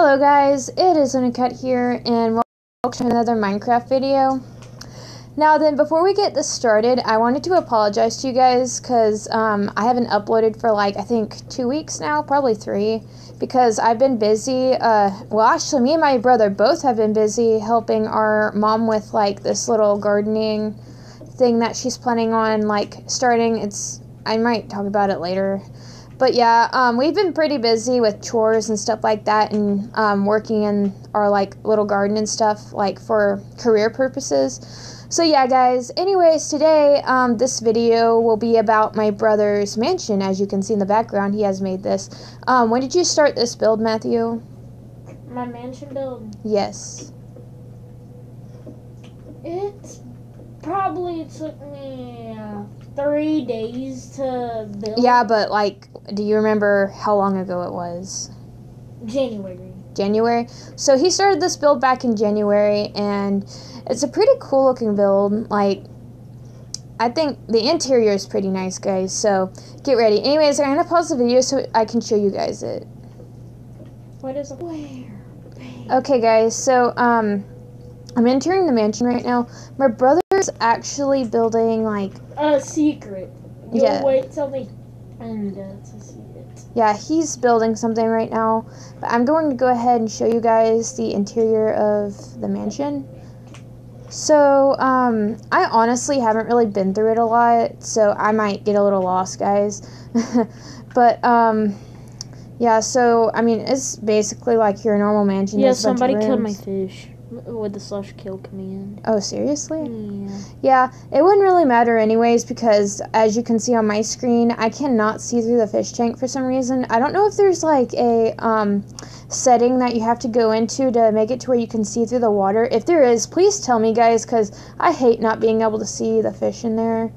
Hello guys, it is Luna Cat here and welcome to another Minecraft video. Now then, before we get this started, I wanted to apologize to you guys because um, I haven't uploaded for like, I think two weeks now, probably three, because I've been busy. Uh, well, actually, me and my brother both have been busy helping our mom with like this little gardening thing that she's planning on like starting. It's, I might talk about it later. But yeah, um, we've been pretty busy with chores and stuff like that, and um, working in our like little garden and stuff, like for career purposes. So yeah, guys. Anyways, today um, this video will be about my brother's mansion. As you can see in the background, he has made this. Um, when did you start this build, Matthew? My mansion build. Yes. It probably took me uh, three days to build. Yeah, but like, do you remember how long ago it was? January. January. So he started this build back in January, and it's a pretty cool looking build. Like, I think the interior is pretty nice, guys. So get ready. Anyways, I'm gonna pause the video so I can show you guys it. What is it? Where? Okay, guys. So um, I'm entering the mansion right now. My brother's actually building like A secret. You'll Yeah. wait till the end to see it. Yeah, he's building something right now. But I'm going to go ahead and show you guys the interior of the mansion. So, um, I honestly haven't really been through it a lot, so I might get a little lost, guys. but, um, yeah, so, I mean, it's basically like your normal mansion. Yeah, There's a bunch of somebody killed my fish with the slash kill command. Oh, seriously? Yeah. Yeah, it wouldn't really matter anyways because as you can see on my screen, I cannot see through the fish tank for some reason. I don't know if there's like a um, setting that you have to go into to make it to where you can see through the water. If there is, please tell me guys cuz I hate not being able to see the fish in there.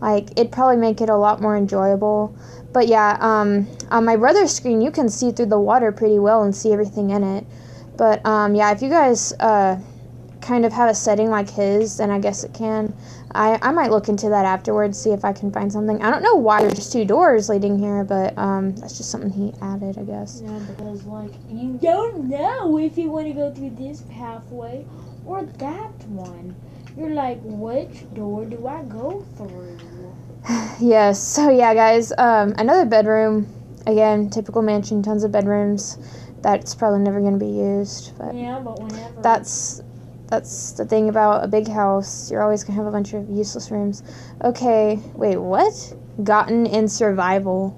Like it'd probably make it a lot more enjoyable. But yeah, um, on my brother's screen you can see through the water pretty well and see everything in it. But um, yeah, if you guys uh, kind of have a setting like his, then I guess it can. I, I might look into that afterwards, see if I can find something. I don't know why there's two doors leading here, but um, that's just something he added, I guess. Yeah, because like you don't know if you want to go through this pathway or that one. You're like, which door do I go through? yes, so yeah, guys, um, another bedroom. Again, typical mansion, tons of bedrooms. That's probably never going to be used, but Yeah, but whenever. that's that's the thing about a big house. You're always gonna have a bunch of useless rooms. Okay, wait, what? Gotten in survival.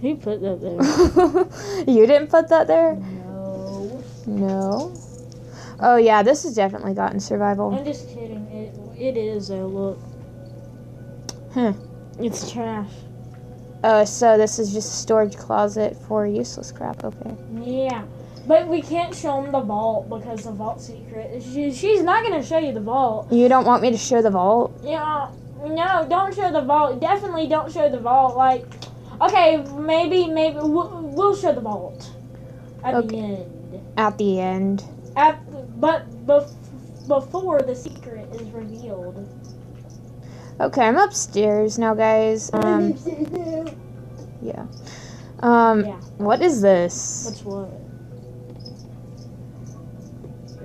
Who put that there? you didn't put that there? no. No. Oh yeah, this is definitely gotten survival. I'm just kidding. It it is though. Look. Huh. It's trash. Oh, so this is just a storage closet for useless crap. Okay. Yeah. But we can't show them the vault because the vault secret. She, she's not gonna show you the vault. You don't want me to show the vault? Yeah. No, don't show the vault. Definitely don't show the vault. Like, okay, maybe maybe we'll, we'll show the vault at the end. At the end. At but bef- before the secret is revealed. Okay, I'm upstairs now, guys. Um, yeah. Um, Yeah. what is this? What's what?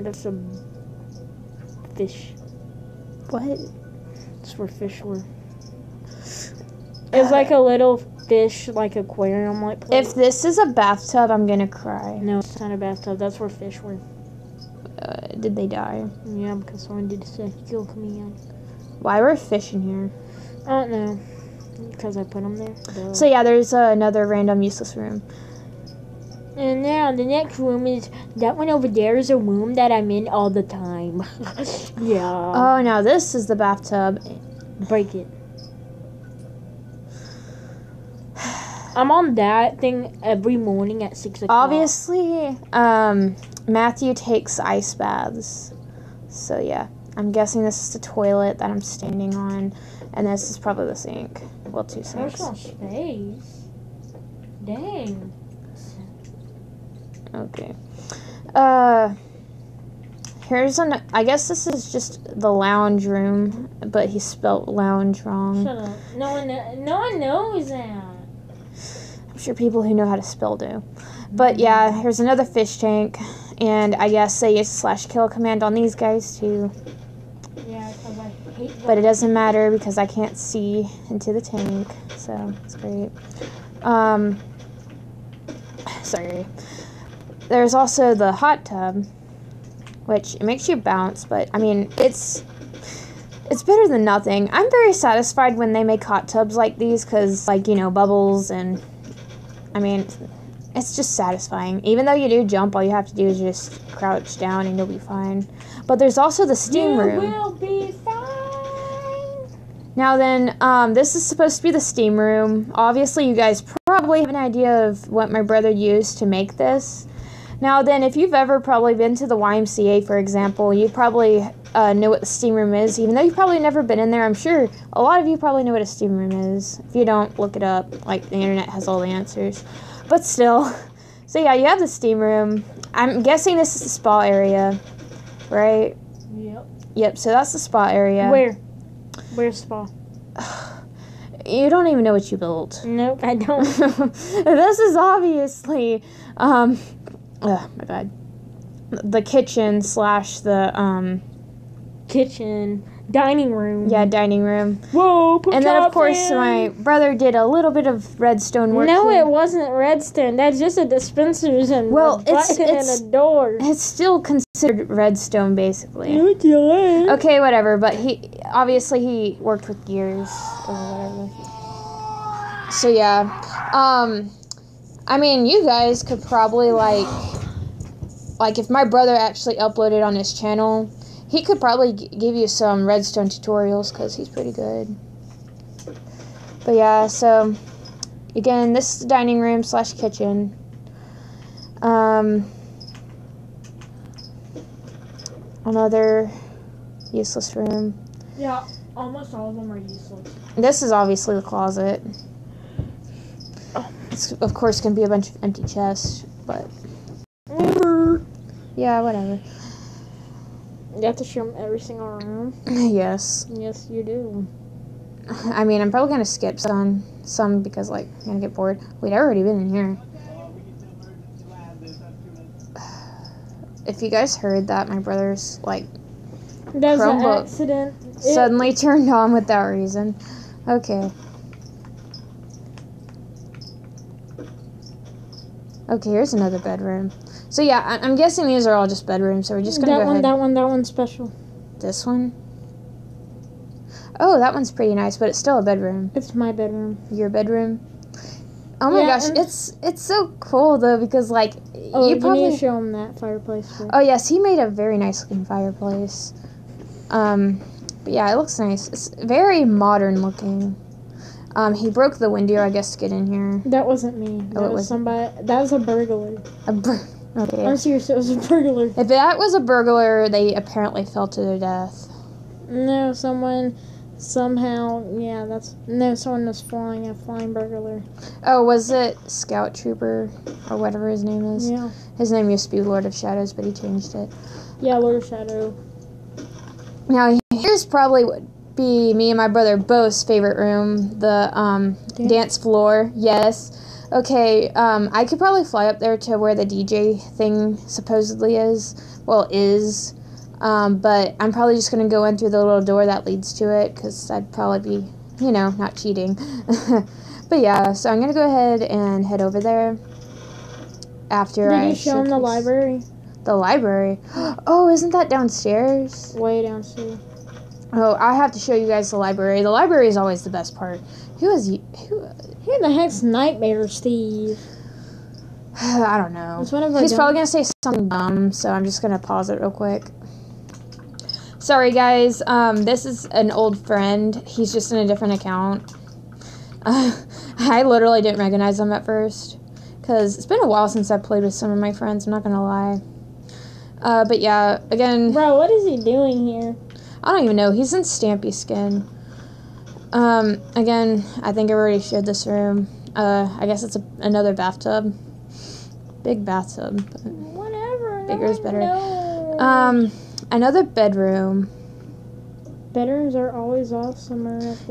That's a fish. What? That's where fish were. It's like a little fish, like aquarium, like. If this is a bathtub, I'm gonna cry. no, it's not a bathtub. That's where fish were. Uh, did they die? Yeah, because someone did say kill command. Why were fish in here? I don't know. Because I put them there. So yeah, there's uh, another random useless room. and now the next room is that one over there is a room that I'm in all the time. yeah. Oh, now this is the bathtub. Break it. I'm on that thing every morning at six o'clock. Obviously, um, Matthew takes ice baths. So yeah, I'm guessing this is the toilet that I'm standing on, and this is probably the sink. Well, two There's sinks. no space. Dang. Okay. Uh, here's an. I guess this is just the lounge room, but he spelt lounge wrong. Shut up. No one, no one knows that. I'm sure people who know how to spell do. But yeah, here's another fish tank, and I guess they use slash kill command on these guys too. Yeah, because I hate But it doesn't matter because I can't see into the tank, so it's great. Um, sorry. There's also the hot tub, which it makes you bounce, but I mean it's it's better than nothing. I'm very satisfied when they make hot tubs like these because, like you know, bubbles and I mean, it's just satisfying. Even though you do jump, all you have to do is just crouch down and you'll be fine. But there's also the steam you room. Will be fine. Now then, um, this is supposed to be the steam room. Obviously, you guys probably have an idea of what my brother used to make this. Now then, if you've ever probably been to the YMCA, for example, you probably uh, know what the steam room is, even though you've probably never been in there. I'm sure a lot of you probably know what a steam room is. If you don't, look it up. Like, the internet has all the answers. But still. So yeah, you have the steam room. I'm guessing this is the spa area, right? Yep. Yep, so that's the spa area. Where? Where's spa? You don't even know what you built. Nope, I don't. this is obviously um oh my god the kitchen slash the um Kitchen, dining room. yeah dining room Whoa. And then of course my brother did a little bit of redstone work No, here. it wasn't redstone. That's just a dispensers and Well, a it's- button it's- and a door. it's still considered redstone basically No, it's not. okay whatever but he obviously he worked with gears or whatever so yeah um i mean you guys could probably like like if my brother actually uploaded on his channel he could probably g- give you some redstone tutorials because he's pretty good but yeah so again this is the dining room slash kitchen um another useless room Yeah, almost all of them are useless. this is obviously the closet. It's of course gonna be a bunch of empty chests, but yeah, whatever. You have to show them every single room. yes, Yes, you do. I mean I'm probably gonna skip some, some because like I'm gonna get bored. Wait, I've already been in here. If you guys heard that, my brother's like an Chromebook. accident. It- suddenly turned on without reason. Okay. Okay, here's another bedroom. So yeah, I- I'm guessing these are all just bedrooms. So we're just gonna go. that go one, ahead. that one, that one's special. This one. Oh, that one's pretty nice, but it's still a bedroom. It's my bedroom. Your bedroom. Oh my Yeah, gosh, it's it's so cool though because like Oh, you you, probably to show them that fireplace. Oh yes, he made a very nice looking fireplace. Um, but yeah, it looks nice. It's very modern looking. Um, he broke the window, I guess, to get in here. That wasn't me. That Oh, it was wasn't? somebody. That was a burglar. A bur- okay. I'm serious. It was a burglar. If that was a burglar, they apparently fell to their death. No, someone somehow. Yeah, that's no. Someone was flying a flying burglar. Oh, was it Scout Trooper or whatever his name is? Yeah. His name used to be Lord of Shadows, but he changed it. Yeah, Lord of Shadow. Now here's probably would be me and my brother both's favorite room, the um, Dance- dance floor. Yes. Okay. Um, I could probably fly up there to where the DJ thing supposedly is. Well, is. Um, but I'm probably just gonna go in through the little door that leads to it because I'd probably be, you know, not cheating. but yeah, so I'm gonna go ahead and head over there. After Did I you show him the library? The library. Oh, isn't that downstairs? Way downstairs. Oh, I have to show you guys the library. The library is always the best part. Who is you? Who? Who the heck's Nightmare Steve? I don't know. It's one of our He's probably gonna say something dumb, so I'm just gonna pause it real quick. Sorry, guys. Um, this is an old friend. He's just in a different account. Uh, I literally didn't recognize him at first, cause it's been a while since I played with some of my friends. I'm not gonna lie. Uh, but yeah, again, Bro, what is he doing here? I don't even know. He's in Stampy skin. Um, again, I think I already showed this room. Uh, I guess it's a, another bathtub. Big bathtub. But, Whatever. Bigger is better. Um, another bedroom. Bedrooms are always awesome.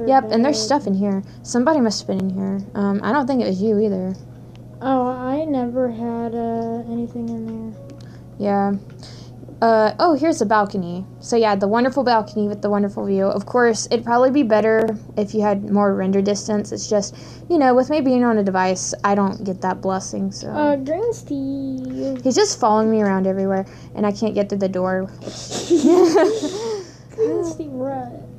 Yep, and there's stuff in here. Somebody must have been in here. Um, I don't think it was you either. Oh, I never had uh, anything in there. Yeah. Uh, oh, here's the balcony. So yeah, the wonderful balcony with the wonderful view. Of course, it'd probably be better if you had more render distance. It's just, you know, with me being on a device, I don't get that blessing. So Uh, Green Steve. he's just following me around everywhere, and I can't get through the door. Steve, right.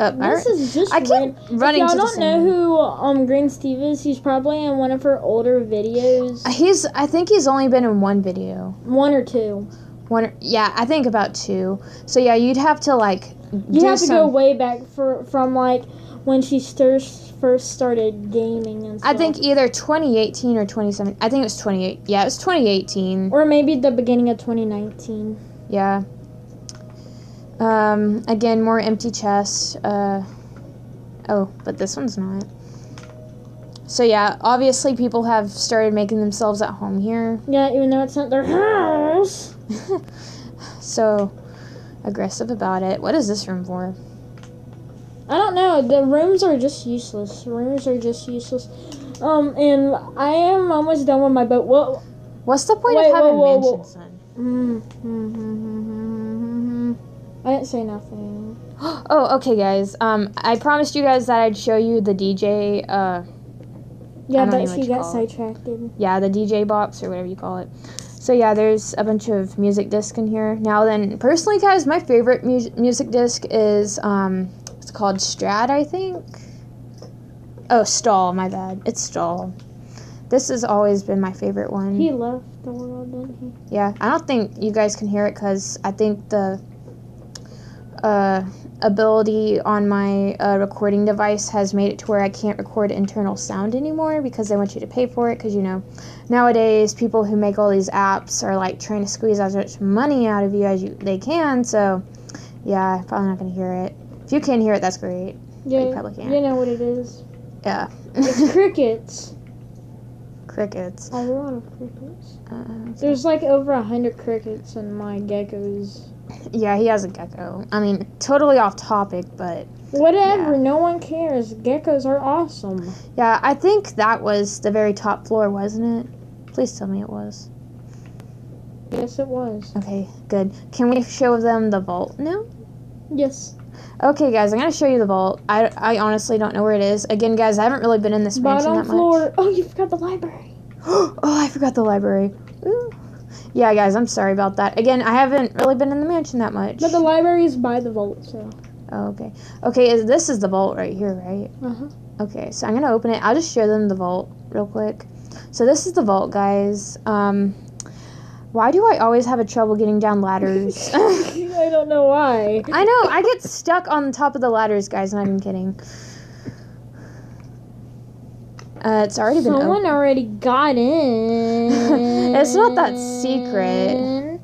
Uh, This is just I keep ran- running If y'all don't know who um Green Steve is, he's probably in one of her older videos. He's. I think he's only been in one video. One or two. One. Yeah, I think about two. So yeah, you'd have to like. You have to some, go way back for from like when she stirs, first started gaming and stuff. I think either 2018 or 2017. I think it was 28. Yeah, it was 2018. or maybe the beginning of 2019. Yeah. Um. Again, more empty chests. Uh. Oh, but this one's not. So yeah, obviously people have started making themselves at home here. Yeah, even though it's not their house. so aggressive about it. What is this room for? I don't know. The rooms are just useless. Rooms are just useless. Um, and I am almost done with my boat. Well, What's the point Wait, of having whoa, whoa, whoa. then? mm, mm, mm, mm, mm, mm. I didn't say nothing. Oh, okay, guys. Um, I promised you guys that I'd show you the DJ. Uh, Yeah, but she got sidetracked. yeah, the DJ box or whatever you call it. So yeah, there's a bunch of music disc in here. Now then, personally, guys, my favorite mu- music disc is um, it's called Strad, I think. Oh, Stal. My bad. It's Stal. This has always been my favorite one. He left the world, didn't Yeah, I don't think you guys can hear it because I think the uh, ability on my uh, recording device has made it to where I can't record internal sound anymore because they want you to pay for it. Because you know, nowadays people who make all these apps are like trying to squeeze as much money out of you as you they can. So, yeah, probably not gonna hear it. If you can hear it, that's great. Yeah, you probably can't. you know what it is. Yeah. It's crickets. Crickets. A lot of crickets. Uh, There's like over a hundred crickets in my geckos. Yeah, he has a gecko. I mean, totally off topic, but Whatever, Yeah. no one cares. Geckos are awesome. Yeah, I think that was the very top floor, wasn't it? Please tell me it was. Yes, it was. Okay, good. Can we show them the vault now? Yes. Okay, guys, I'm gonna show you the vault. I, I honestly don't know where it is. Again, guys, I haven't really been in this mansion Bottom that floor. Oh, you forgot the library. much. oh, I forgot the library. Ooh. Yeah, guys, I'm sorry about that. Again, I haven't really been in the mansion that much. But the library is by the vault, so. oh, okay. Okay, is, this is the vault right here, right? Uh huh. Okay, so I'm gonna open it. I'll just show them the vault real quick. So this is the vault, guys. Um, why do I always have a trouble getting down ladders? I don't know why. I know I get stuck on the top of the ladders, guys. Not even kidding. Uh, it's already been. Someone already got in. It's not that secret.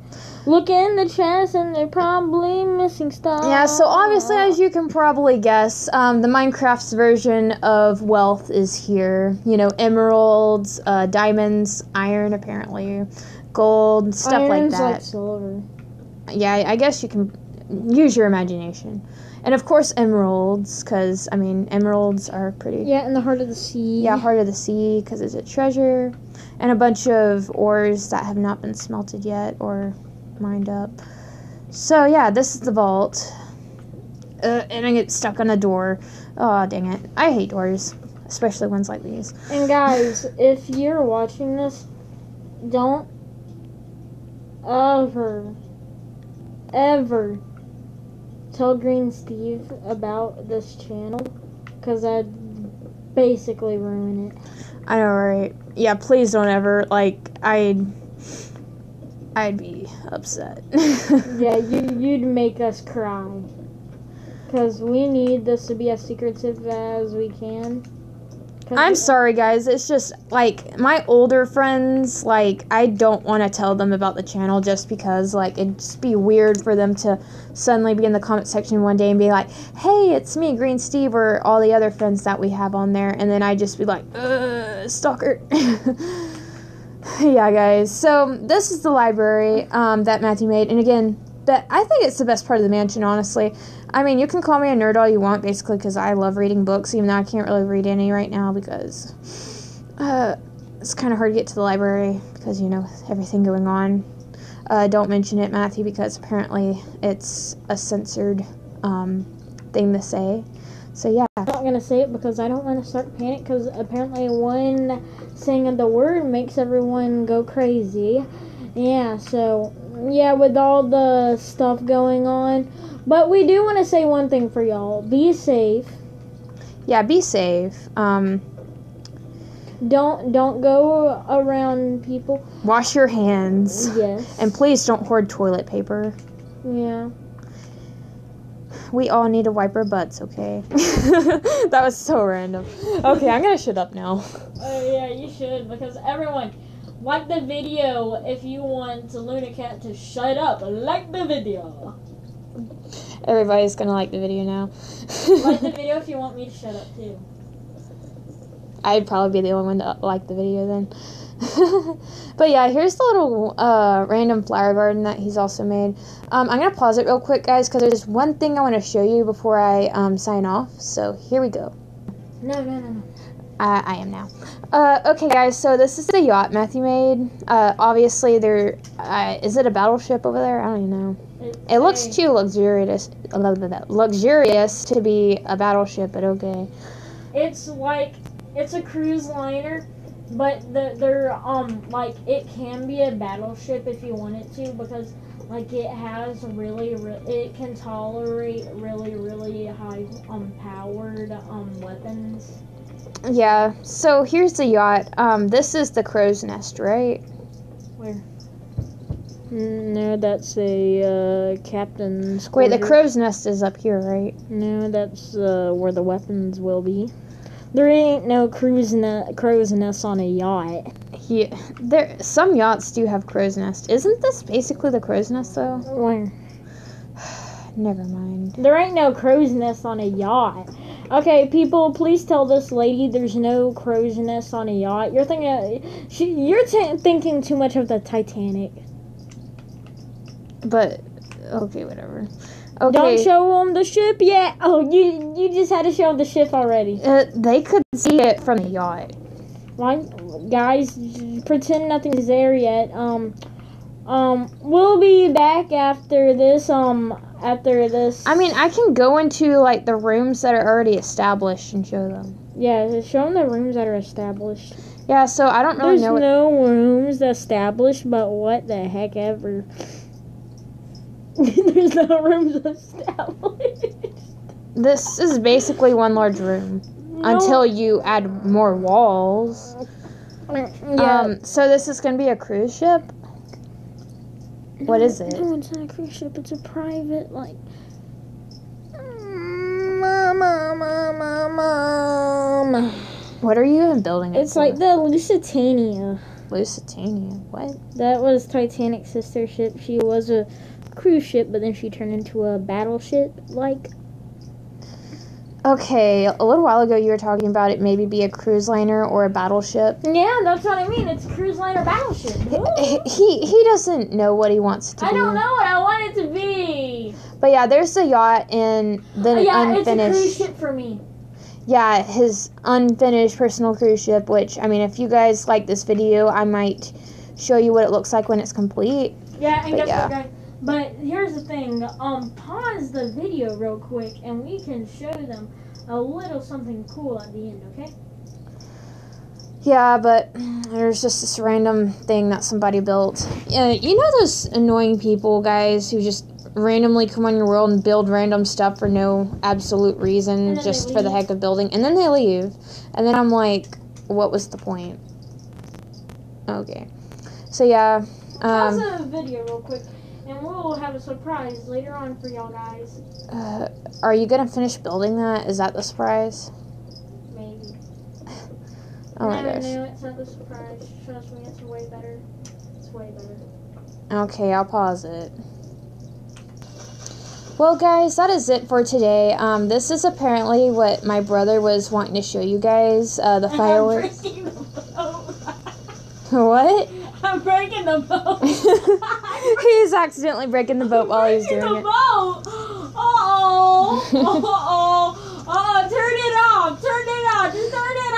Look in the chest, and they're probably missing stuff. Yeah, so obviously, as you can probably guess, um, the Minecraft's version of wealth is here. You know, emeralds, uh, diamonds, iron, apparently, gold, stuff Iron's like that. like silver. yeah, I guess you can use your imagination. And of course, emeralds, because, I mean, emeralds are pretty. Yeah, in the heart of the sea. Yeah, Heart of the Sea, because it's a treasure. And a bunch of ores that have not been smelted yet or mined up. So, yeah, this is the vault. Uh, and I get stuck on a door. Oh, dang it. I hate doors, especially ones like these. And guys, if you're watching this, don't ever, ever tell Green Steve about this channel, because I'd basically ruin it. I know, right? Yeah, please don't ever, like, I'd. I'd be upset. Yeah, you, you'd make us cry. Because we need this to be as secretive as we can. I'm sorry, guys. It's just like my older friends. Like I don't want to tell them about the channel just because like it'd just be weird for them to suddenly be in the comment section one day and be like, "Hey, it's me, Green Steve," or all the other friends that we have on there, and then I just be like, "Uh, stalker." yeah, guys. So this is the library um, that Matthew made, and again, that I think it's the best part of the mansion. Honestly, I mean, you can call me a nerd all you want, basically, because I love reading books, even though I can't really read any right now because uh, it's kind of hard to get to the library because you know everything going on. Uh, don't mention it, Matthew, because apparently it's a censored um, thing to say. So yeah, I'm not gonna say it because I don't want to start panic because apparently one saying of the word makes everyone go crazy. Yeah, so yeah, with all the stuff going on, but we do want to say one thing for y'all: be safe. yeah, be safe. Um, Don't don't go around people. wash your hands, Yes. and please don't hoard toilet paper. yeah. We all need to wipe our butts, okay? that was so random. Okay, I'm gonna shut up now. Oh yeah, you should because everyone like the video if you want Lunacat to shut up. Like the video. Everybody's gonna like the video now. Like the video if you want me to shut up too. I'd probably be the only one to like the video then. but yeah, here's the little uh, random flower garden that he's also made. Um, I'm gonna pause it real quick, guys, because there's one thing I want to show you before I um, sign off. So here we go. No, no, no, no. I, I am now. Uh, okay, guys. So this is the yacht Matthew made. Uh, obviously, there uh, is it a battleship over there? I don't even know. It looks Hey, too luxurious, luxurious to be a battleship, but okay. It's like it's a cruise liner, but the, they're um like it can be a battleship if you want it to because like it has really re- it can tolerate really really high um powered um weapons. Yeah. So here's the yacht. Um, this is the crow's nest, right? Where? No, that's a uh, captain's. Wait, the crow's nest is up here, right? No, that's uh, where the weapons will be. There ain't no cruise ne- crow's nest on a yacht. Yeah. There, some yachts do have crow's nest. Isn't this basically the crow's nest, though? Where? Never mind. There ain't no crow's nest on a yacht. Okay, people, please tell this lady there's no crow's nest on a yacht. You're thinking, she, you're t- thinking too much of the Titanic. But okay, whatever. Okay. Don't show them the ship yet. Oh, you you just had to show 'em the ship already. uh, they could see it from the yacht. Why, guys? Pretend nothing's there yet. Um, um, we'll be back after this. Um, after this. I mean, I can go into like the rooms that are already established and show them. yeah, show them the rooms that are established. Yeah. So I don't really There's know. What, no rooms established, but what the heck ever. There's no rooms established. this is basically one large room until you add more walls. yeah. Um. So this is gonna be a cruise ship. What is it? No, it's not a cruise ship. It's a private like. What are you even building it It's for? like the Lusitania. Lusitania. What? That was Titanic's sister ship. She was a cruise ship, but then she turned into a battleship. Like, Okay, a little while ago you were talking about it maybe be a cruise liner or a battleship. yeah, that's what I mean. It's cruise liner battleship. He, he he doesn't know what he wants to I be. I don't know what I want it to be. But yeah, there's the yacht and the yeah, it's a cruise unfinished. ship for me. Yeah, his unfinished personal cruise ship. Which I mean, if you guys like this video, I might show you what it looks like when it's complete. Yeah, and But guess yeah. what, guys? But here's the thing. Um, pause the video real quick, and we can show them a little something cool at the end. Okay? Yeah, but there's just this random thing that somebody built. Yeah, you know those annoying people, guys, who just randomly come on your world and build random stuff for no absolute reason, just for the heck of building, and then they leave, and then I'm like, what was the point? Okay, so yeah, Pause um, the video real quick, and we'll have a surprise later on for y'all guys. uh, are you gonna finish building that? Is that the surprise? Maybe. Oh my no, gosh. no, it's not the surprise. Trust me, it's way better. It's way better. Okay, I'll pause it. Well, guys, that is it for today. Um, this is apparently what my brother was wanting to show you guys uh, the fireworks. what? I'm breaking the boat. He's accidentally breaking the boat while he's breaking doing the it. boat. Uh-oh. Uh-oh. Uh-oh. Turn it off. Turn it off. Just turn it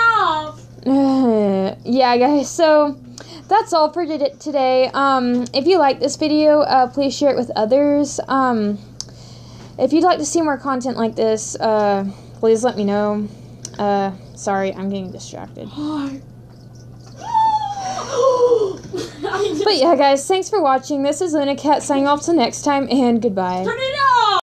off. yeah, guys. So that's all for today. Um, if you like this video, uh, please share it with others. Um, if you'd like to see more content like this, uh, please let me know. Uh, sorry, I'm getting distracted. But yeah, guys, thanks for watching. This is Luna Cat signing off till next time, and goodbye.